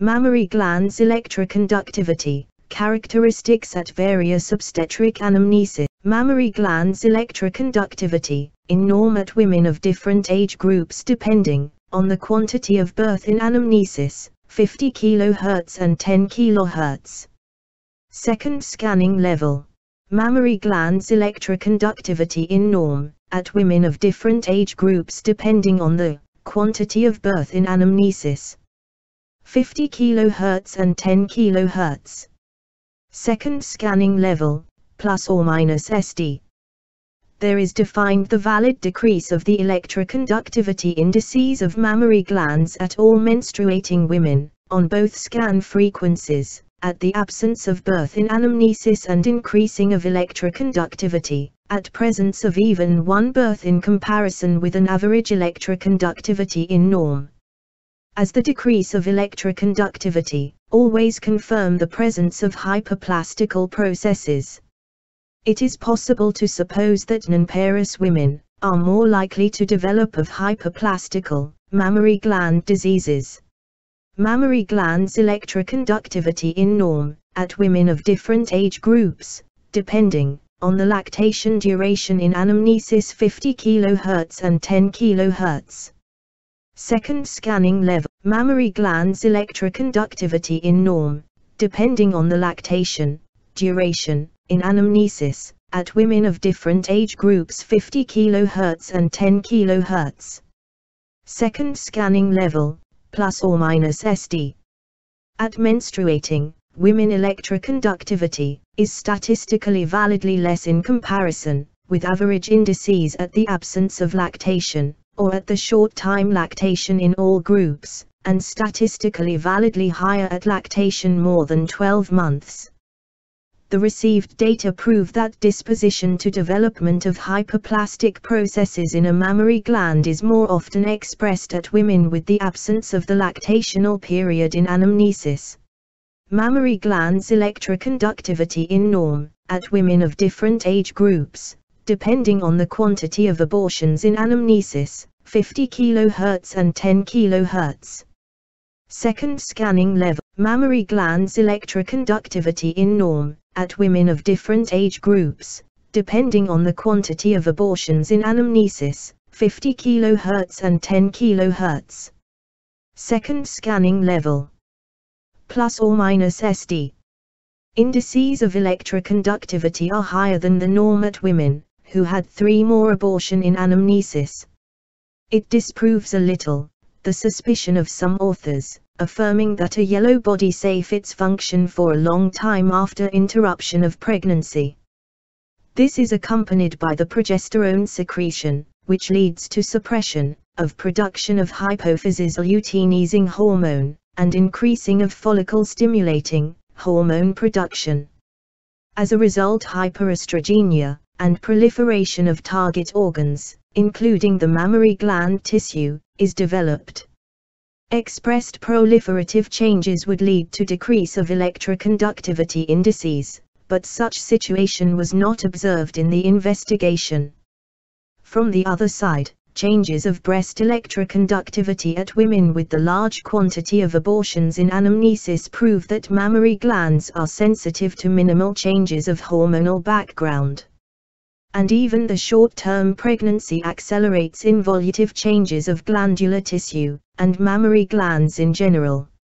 Mammary glands electroconductivity, characteristics at various obstetric anamnesis. Mammary glands electroconductivity, in norm at women of different age groups depending on the quantity of birth in anamnesis, 50 kHz and 10 kHz. Second scanning level. Mammary glands electroconductivity in norm, at women of different age groups depending on the quantity of birth in anamnesis. 50 kHz and 10 kHz. Second scanning level, plus or minus SD. There is defined the valid decrease of the electroconductivity indices of mammary glands at all menstruating women, on both scan frequencies, at the absence of birth in anamnesis and increasing of electroconductivity, at presence of even one birth in comparison with an average electroconductivity in norm as the decrease of electroconductivity, always confirm the presence of hyperplastical processes. It is possible to suppose that nonparous women are more likely to develop of hyperplastical mammary gland diseases. Mammary glands electroconductivity in norm at women of different age groups, depending on the lactation duration in anamnesis 50 kHz and 10 kHz. Second scanning level, mammary glands electroconductivity in norm, depending on the lactation, duration, in anamnesis, at women of different age groups 50 kHz and 10 kHz. Second scanning level, plus or minus SD. At menstruating, women electroconductivity is statistically validly less in comparison with average indices at the absence of lactation, or at the short time lactation in all groups, and statistically validly higher at lactation more than 12 months. The received data prove that disposition to development of hyperplastic processes in a mammary gland is more often expressed at women with the absence of the lactational period in anamnesis. Mammary glands electroconductivity in norm, at women of different age groups, depending on the quantity of abortions in anamnesis, 50 kHz and 10 kHz. Second scanning level, mammary glands electroconductivity in norm, at women of different age groups, depending on the quantity of abortions in anamnesis, 50 kHz and 10 kHz. Second scanning level, plus or minus SD. Indices of electroconductivity are higher than the norm at women, who had three more abortion in anamnesis. It disproves a little, the suspicion of some authors, affirming that a yellow body safe its function for a long time after interruption of pregnancy. This is accompanied by the progesterone secretion, which leads to suppression of production of hypophysis luteinizing hormone, and increasing of follicle stimulating hormone production. As a result hyperestrogenia, and proliferation of target organs, including the mammary gland tissue, is developed. Expressed proliferative changes would lead to decrease of electroconductivity indices, but such situation was not observed in the investigation. From the other side, changes of breast electroconductivity at women with the large quantity of abortions in anamnesis prove that mammary glands are sensitive to minimal changes of hormonal background and even the short-term pregnancy accelerates involutive changes of glandular tissue, and mammary glands in general.